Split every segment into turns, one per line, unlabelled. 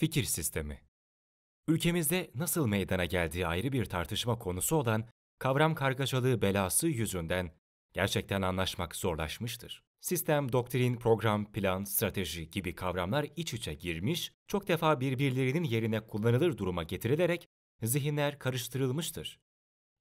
Fikir sistemi Ülkemizde nasıl meydana geldiği ayrı bir tartışma konusu olan kavram kargaşalığı belası yüzünden gerçekten anlaşmak zorlaşmıştır. Sistem, doktrin, program, plan, strateji gibi kavramlar iç içe girmiş, çok defa birbirlerinin yerine kullanılır duruma getirilerek zihinler karıştırılmıştır.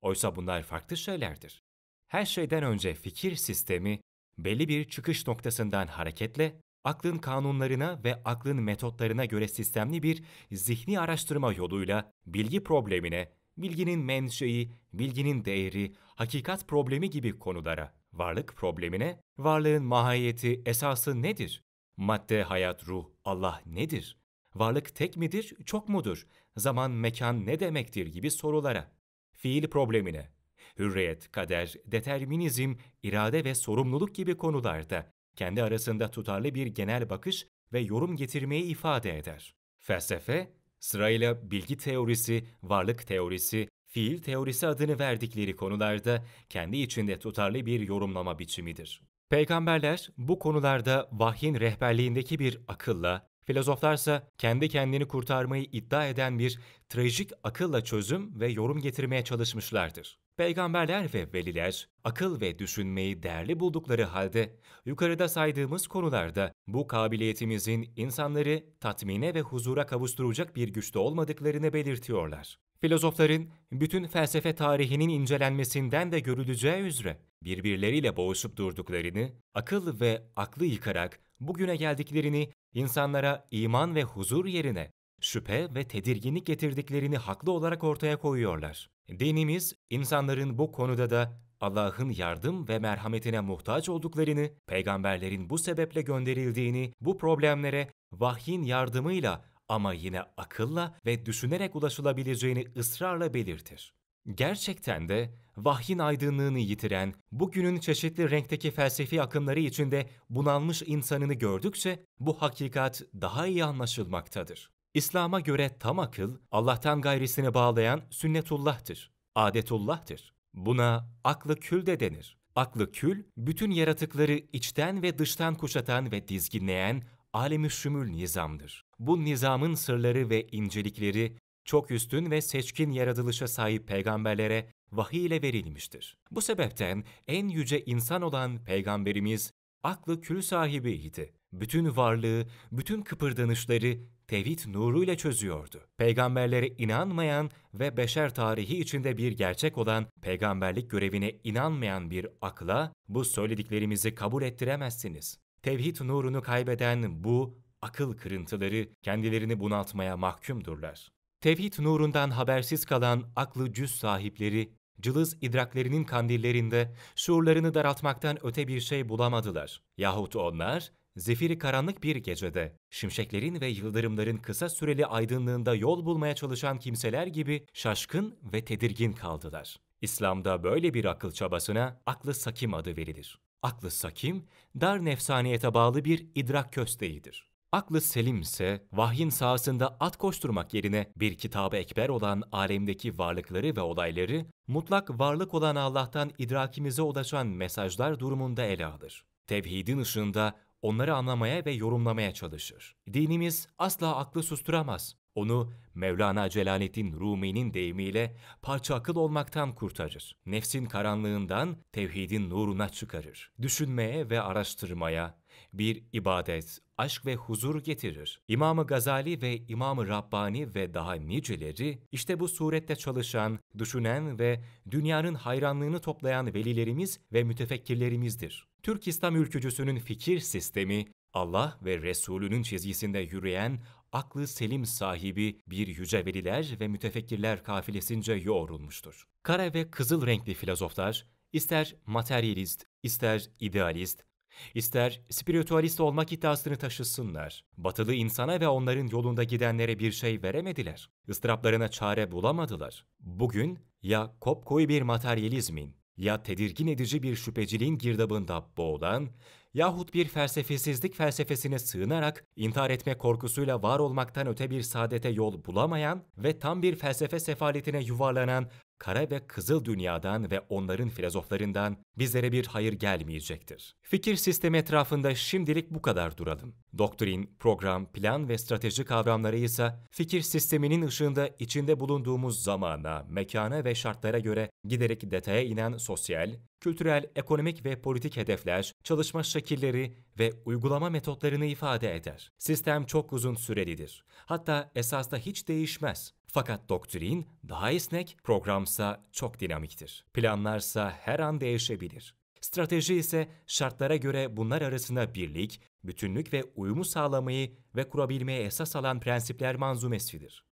Oysa bunlar farklı şeylerdir. Her şeyden önce fikir sistemi belli bir çıkış noktasından hareketle aklın kanunlarına ve aklın metotlarına göre sistemli bir zihni araştırma yoluyla bilgi problemine, bilginin menşei, bilginin değeri, hakikat problemi gibi konulara, varlık problemine, varlığın mahiyeti, esası nedir? Madde, hayat, ruh, Allah nedir? Varlık tek midir, çok mudur? Zaman, mekan ne demektir gibi sorulara, fiil problemine, hürriyet, kader, determinizm, irade ve sorumluluk gibi konularda kendi arasında tutarlı bir genel bakış ve yorum getirmeyi ifade eder. Felsefe, sırayla bilgi teorisi, varlık teorisi, fiil teorisi adını verdikleri konularda kendi içinde tutarlı bir yorumlama biçimidir. Peygamberler bu konularda vahyin rehberliğindeki bir akılla, filozoflarsa kendi kendini kurtarmayı iddia eden bir trajik akılla çözüm ve yorum getirmeye çalışmışlardır. Peygamberler ve veliler akıl ve düşünmeyi değerli buldukları halde yukarıda saydığımız konularda bu kabiliyetimizin insanları tatmine ve huzura kavuşturacak bir güçte olmadıklarını belirtiyorlar. Filozofların bütün felsefe tarihinin incelenmesinden de görüleceği üzere birbirleriyle boğuşup durduklarını, akıl ve aklı yıkarak bugüne geldiklerini insanlara iman ve huzur yerine şüphe ve tedirginlik getirdiklerini haklı olarak ortaya koyuyorlar. Dinimiz, insanların bu konuda da Allah'ın yardım ve merhametine muhtaç olduklarını, peygamberlerin bu sebeple gönderildiğini, bu problemlere vahyin yardımıyla ama yine akılla ve düşünerek ulaşılabileceğini ısrarla belirtir. Gerçekten de vahyin aydınlığını yitiren, bugünün çeşitli renkteki felsefi akımları içinde bunalmış insanını gördükçe bu hakikat daha iyi anlaşılmaktadır. İslam'a göre tam akıl, Allah'tan gayrisini bağlayan sünnetullah'tır, adetullah'tır. Buna aklı kül de denir. Aklı kül, bütün yaratıkları içten ve dıştan kuşatan ve dizginleyen alemi şümül nizamdır. Bu nizamın sırları ve incelikleri çok üstün ve seçkin yaratılışa sahip peygamberlere vahiy ile verilmiştir. Bu sebepten en yüce insan olan peygamberimiz aklı kül sahibiydi. Bütün varlığı, bütün kıpırdanışları tevhid nuruyla çözüyordu. Peygamberlere inanmayan ve beşer tarihi içinde bir gerçek olan peygamberlik görevine inanmayan bir akla bu söylediklerimizi kabul ettiremezsiniz. Tevhid nurunu kaybeden bu akıl kırıntıları kendilerini bunaltmaya mahkumdurlar. Tevhid nurundan habersiz kalan aklı cüz sahipleri, cılız idraklerinin kandillerinde şuurlarını daraltmaktan öte bir şey bulamadılar. Yahut onlar, zifiri karanlık bir gecede, şimşeklerin ve yıldırımların kısa süreli aydınlığında yol bulmaya çalışan kimseler gibi şaşkın ve tedirgin kaldılar. İslam'da böyle bir akıl çabasına aklı sakim adı verilir. Aklı sakim, dar nefsaniyete bağlı bir idrak kösteğidir. Aklı selim ise vahyin sahasında at koşturmak yerine bir kitabı ekber olan alemdeki varlıkları ve olayları mutlak varlık olan Allah'tan idrakimize ulaşan mesajlar durumunda ele alır. Tevhidin ışığında onları anlamaya ve yorumlamaya çalışır. Dinimiz asla aklı susturamaz. Onu Mevlana Celaleddin Rumi'nin deyimiyle parça akıl olmaktan kurtarır. Nefsin karanlığından tevhidin nuruna çıkarır. Düşünmeye ve araştırmaya bir ibadet, aşk ve huzur getirir. İmam-ı Gazali ve İmam-ı Rabbani ve daha niceleri işte bu surette çalışan, düşünen ve dünyanın hayranlığını toplayan velilerimiz ve mütefekkirlerimizdir. Türk İslam ülkücüsünün fikir sistemi, Allah ve Resulünün çizgisinde yürüyen aklı selim sahibi bir yüce veliler ve mütefekkirler kafilesince yoğrulmuştur. Kara ve kızıl renkli filozoflar, ister materyalist, ister idealist, ister spiritüalist olmak iddiasını taşısınlar. Batılı insana ve onların yolunda gidenlere bir şey veremediler. Istıraplarına çare bulamadılar. Bugün ya kopkoyu bir materyalizmin, ya tedirgin edici bir şüpheciliğin girdabında boğulan yahut bir felsefesizlik felsefesine sığınarak intihar etme korkusuyla var olmaktan öte bir saadete yol bulamayan ve tam bir felsefe sefaletine yuvarlanan kara ve kızıl dünyadan ve onların filozoflarından bizlere bir hayır gelmeyecektir. Fikir sistemi etrafında şimdilik bu kadar duralım. Doktrin, program, plan ve strateji kavramları ise fikir sisteminin ışığında içinde bulunduğumuz zamana, mekana ve şartlara göre giderek detaya inen sosyal, kültürel, ekonomik ve politik hedefler, çalışma şekilleri ve uygulama metotlarını ifade eder. Sistem çok uzun sürelidir. Hatta esasda hiç değişmez. Fakat doktrin daha esnek, programsa çok dinamiktir. Planlarsa her an değişebilir. Strateji ise şartlara göre bunlar arasında birlik, bütünlük ve uyumu sağlamayı ve kurabilmeye esas alan prensipler manzumesidir.